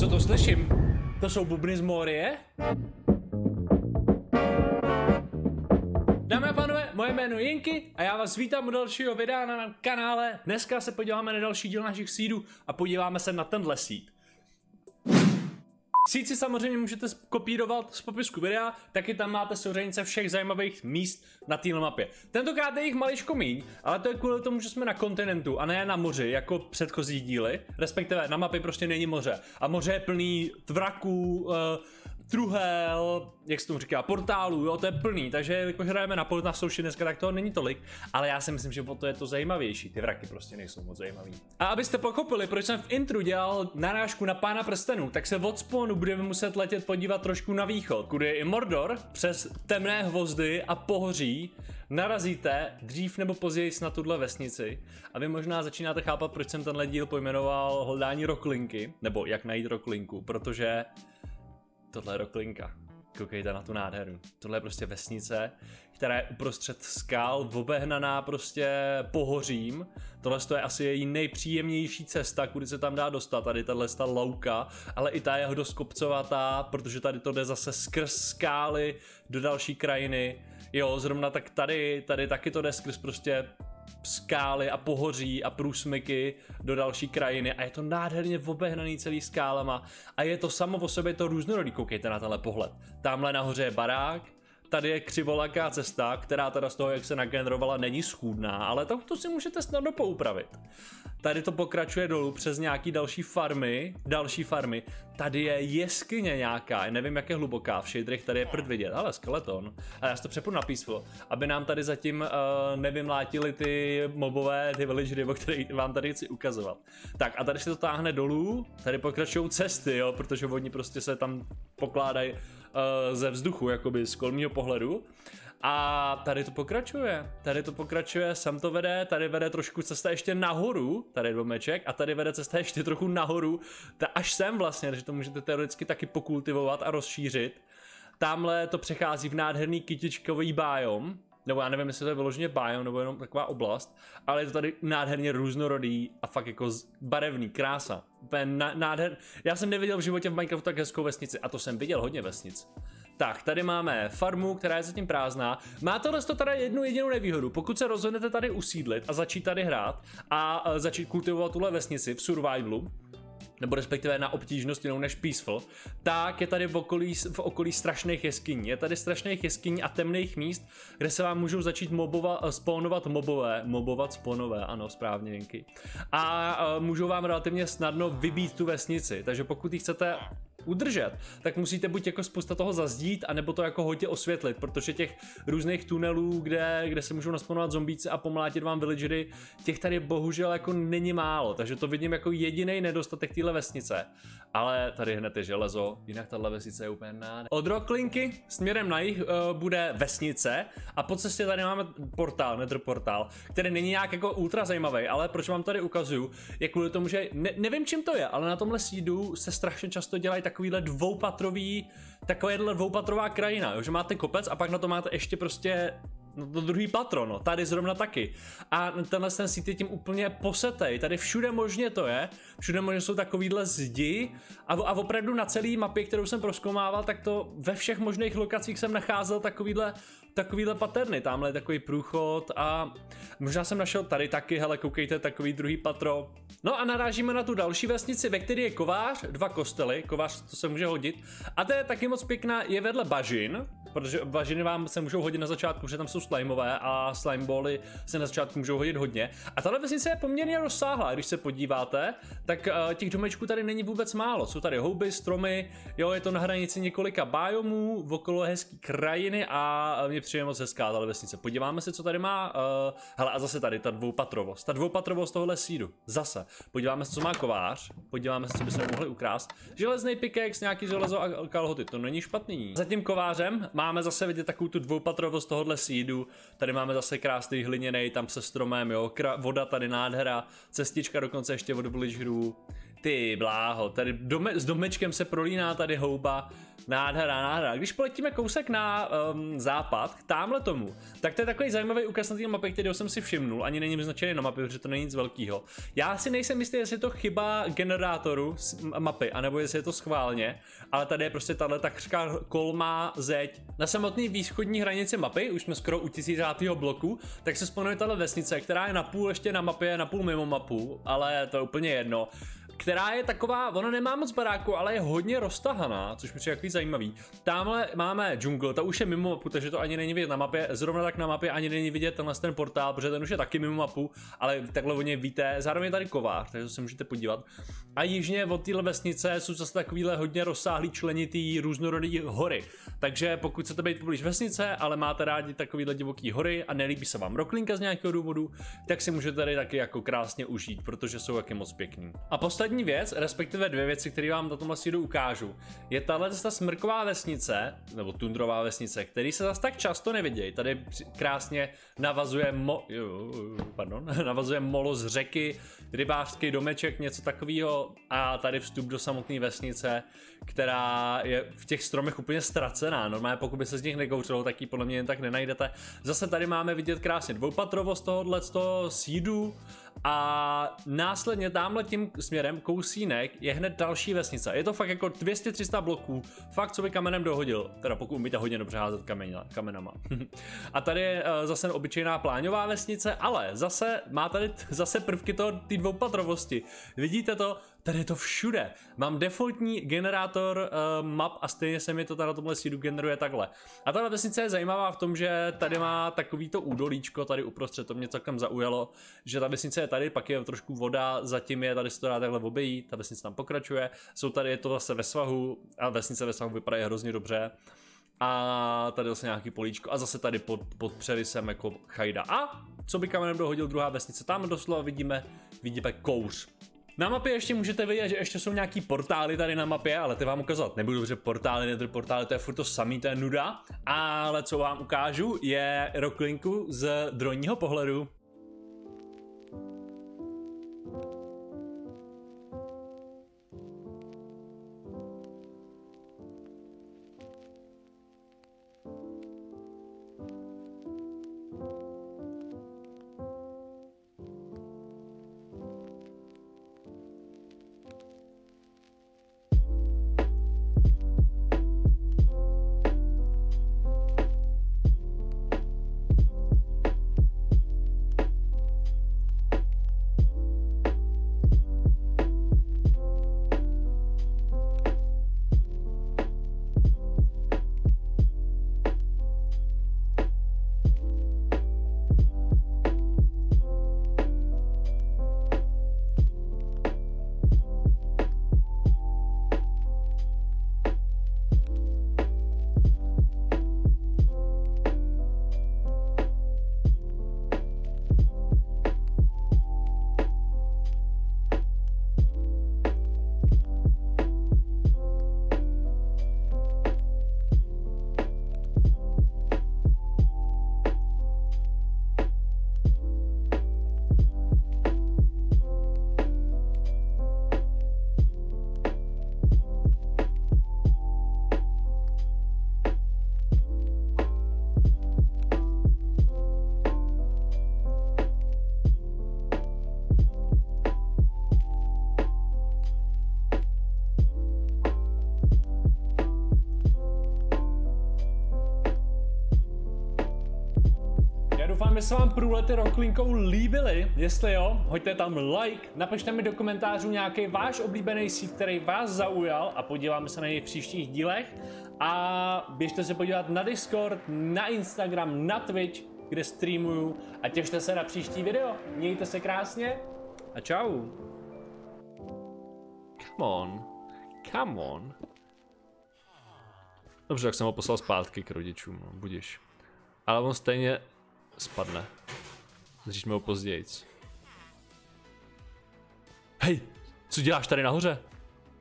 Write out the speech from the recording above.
Co to slyším? To jsou bubny z Morie? Dámy a pánové, moje jméno je Jinky a já vás vítám u dalšího videa na kanále. Dneska se podíváme na další díl našich sídů a podíváme se na tenhle síd. Síť si samozřejmě můžete kopírovat z popisku videa, taky tam máte souřenice všech zajímavých míst na téhle mapě. Tentokrát je jich maličko míň, ale to je kvůli tomu, že jsme na kontinentu a ne na moři, jako předchozí díly. Respektive na mapě prostě není moře. A moře je plný tvraků, uh, truhel, jak se tomu říká, portálů, jo, to je plný, takže jako hrajeme na na souši dneska, tak toho není tolik, ale já si myslím, že to je to zajímavější, ty vraky prostě nejsou moc zajímavý. A abyste pochopili, proč jsem v intru dělal narážku na pána prstenů, tak se od spawnu budeme muset letět podívat trošku na východ, kudy je i Mordor, přes temné hvozdy a pohoří, narazíte dřív nebo později na tuhle vesnici a vy možná začínáte chápat, proč jsem tenhle díl pojmenoval hledání roklinky, nebo jak najít roklinku, protože tohle je roklinka. Koukejte na tu nádheru. Tohle je prostě vesnice, která je uprostřed skal, obehnaná prostě pohořím. Tohle je asi její nejpříjemnější cesta, kudy se tam dá dostat, tady tahle ta louka, ale i ta je dost kopcovatá, protože tady to jde zase skrz skály do další krajiny. Jo, zrovna tak tady, tady taky to jde skrz prostě skály a pohoří a průsmyky do další krajiny. A je to nádherně obehnaný celý skálama. A je to samo o sobě to různorodý, koukejte na tenhle pohled. Tamhle nahoře je barák, tady je křivolaká cesta, která teda z toho, jak se nagenerovala, není schůdná, ale to, to si můžete snadno poupravit. Tady to pokračuje dolů přes nějaký další farmy, další farmy. Tady je jeskyně nějaká, nevím jak je hluboká, v shaderech tady je prd vidět, ale skeleton. A já si to přepnu na písmo, aby nám tady zatím uh, nevymlátili ty mobové, ty villagery, o kterých vám tady chci ukazovat. Tak a tady se to táhne dolů, tady pokračují cesty, jo, protože oni prostě se tam pokládají ze vzduchu, jakoby z kolmního pohledu. A tady to pokračuje, tady to pokračuje, sam to vede, tady vede trošku cesta ještě nahoru, tady je domeček, a tady vede cesta ještě trochu nahoru, ta až sem vlastně, že to můžete teoreticky taky pokultivovat a rozšířit. Tamhle to přechází v nádherný kytičkový biom, nebo já nevím, jestli to je vyloženě biom, nebo jenom taková oblast, ale je to tady nádherně různorodý a fakt jako barevný, krása. Úplně nádher... Já jsem neviděl v životě v Minecraftu tak hezkou vesnici, a to jsem viděl hodně vesnic. Tak, tady máme farmu, která je zatím prázdná. Má tohle to tady jednu jedinou nevýhodu. Pokud se rozhodnete tady usídlit a začít tady hrát a začít kultivovat tuhle vesnici v survivalu, nebo respektive na obtížnosti jinou než peaceful, tak je tady v okolí, v okolí strašných jeskyní. Je tady strašných jeskyní a temných míst, kde se vám můžou začít mobova, spawnovat mobové, mobovat spawnové, ano, správně, Jenky. A uh, můžou vám relativně snadno vybít tu vesnici, takže pokud ji chcete udržet, tak musíte buď jako spousta toho zazdít, anebo to jako hodně osvětlit, protože těch různých tunelů, kde, kde se můžou nasponovat zombíci a pomlátit vám villagery, těch tady bohužel jako není málo, takže to vidím jako jediný nedostatek téhle vesnice. Ale tady hned je železo, jinak tahle vesnice je úplně nádherná. Od Rocklinky směrem na jich uh, bude vesnice a po cestě tady máme portál, nether portál, který není nějak jako ultra zajímavý, ale proč vám tady ukazuju, je kvůli tomu, že ne, nevím čím to je, ale na tomhle sídu se strašně často dělají takovýhle dvoupatrový, takovýhle dvoupatrová krajina, jo? že máte kopec a pak na to máte ještě prostě No to druhý patro, no, tady zrovna taky. A tenhle ten sít je tím úplně posetej, tady všude možně to je, všude možně jsou takovýhle zdi a, a opravdu na celé mapě, kterou jsem proskoumával, tak to ve všech možných lokacích jsem nacházel takovýhle, takovýhle paterny, tamhle je takový průchod a možná jsem našel tady taky, hele koukejte, takový druhý patro. No a narážíme na tu další vesnici, ve které je kovář, dva kostely, kovář to se může hodit a to je taky moc pěkná, je vedle bažin, protože bažiny vám se můžou hodit na začátku, protože tam jsou slimeové a slimebally se na začátku můžou hodit hodně. A tahle vesnice je poměrně rozsáhlá, když se podíváte, tak uh, těch domečků tady není vůbec málo. Jsou tady houby, stromy, jo, je to na hranici několika biomů, okolo hezký krajiny a mě přijde moc hezká tahle vesnice. Podíváme se, co tady má. Uh, hele, a zase tady ta dvoupatrovost. Ta dvoupatrovost tohle sídu. Zase. Podíváme se, co má kovář. Podíváme se, co by se mohli ukrást. Železný pikex, nějaký železo a kalhoty. To není špatný. Za tím kovářem máme zase vidět takovou tu dvoupatrovost tohohle sídu. Tady máme zase krásný hliněný, tam se stromem, jo. Kra voda tady nádhera. Cestička dokonce ještě od villagerů. Ty bláho, tady dome, s domečkem se prolíná tady houba. Nádhera, nádhera. Když poletíme kousek na um, západ, k tamhle tomu, tak to je takový zajímavý ukaz na té mapě, který jsem si všimnul. Ani není vyznačený na mapě, protože to není nic velkého. Já si nejsem jistý, jestli je to chyba generátoru mapy, anebo jestli je to schválně, ale tady je prostě tahle takřka kolmá zeď. Na samotné východní hranici mapy, už jsme skoro u tisícátého bloku, tak se spomíná tahle vesnice, která je napůl ještě na mapě, napůl mimo mapu, ale to je úplně jedno která je taková, ona nemá moc baráku, ale je hodně roztahaná, což mi přijde takový zajímavý. Tamhle máme džungl, ta už je mimo mapu, takže to ani není vidět na mapě, zrovna tak na mapě ani není vidět tenhle ten portál, protože ten už je taky mimo mapu, ale takhle o něj víte, zároveň je tady kovář, takže se můžete podívat. A jižně od téhle vesnice jsou zase takovýhle hodně rozsáhlý členitý různorodý hory. Takže pokud chcete být poblíž vesnice, ale máte rádi takovýhle divoký hory a nelíbí se vám roklinka z nějakého důvodu, tak si můžete tady taky jako krásně užít, protože jsou taky moc pěkný. A poslední věc, respektive dvě věci, které vám na tomhle stídu ukážu, je tahle ta smrková vesnice, nebo tundrová vesnice, který se zase tak často nevidějí. Tady krásně navazuje, mo, pardon, navazuje molo z řeky, rybářský domeček, něco takového a tady vstup do samotné vesnice, která je v těch stromech úplně ztracená. Normálně pokud by se z nich nekouřilo, tak ji podle mě jen tak nenajdete. Zase tady máme vidět krásně dvoupatrovost tohohle z toho sídu a následně tamhle tím směrem kousínek je hned další vesnice. Je to fakt jako 200-300 bloků, fakt co by kamenem dohodil, teda pokud umíte hodně dobře házet kamena, kamenama. a tady je uh, zase obyčejná pláňová vesnice, ale zase má tady zase prvky toho té dvoupatrovosti. Vidíte to? Tady je to všude. Mám defaultní generátor uh, map a stejně se mi to tady na tomhle seedu generuje takhle. A tahle vesnice je zajímavá v tom, že tady má takovýto údolíčko tady uprostřed, to mě celkem zaujalo, že ta vesnice je tady, pak je trošku voda, zatím je tady se to dá takhle obejí, ta vesnice tam pokračuje, jsou tady, je to zase ve svahu a vesnice ve svahu vypadá hrozně dobře. A tady zase nějaký políčko a zase tady pod, pod převisem jako chajda. A co by kamenem dohodil druhá vesnice, tam doslova vidíme, vidíme kouř. Na mapě ještě můžete vidět, že ještě jsou nějaký portály tady na mapě, ale ty vám ukazovat nebudu, že portály, nether portály, to je furt to samý, to je nuda. Ale co vám ukážu je roklinku z dronního pohledu. Že se vám průlety Rocklinkou líbily. Jestli jo, hoďte tam like, napište mi do komentářů nějaký váš oblíbený seed, který vás zaujal a podíváme se na něj v příštích dílech. A běžte se podívat na Discord, na Instagram, na Twitch, kde streamuju a těšte se na příští video. Mějte se krásně a čau. Come on. Come on. Dobře, jak jsem ho poslal zpátky k rodičům, no, budiš. Ale on stejně spadne. Zřiďme ho později. Hej, co děláš tady nahoře?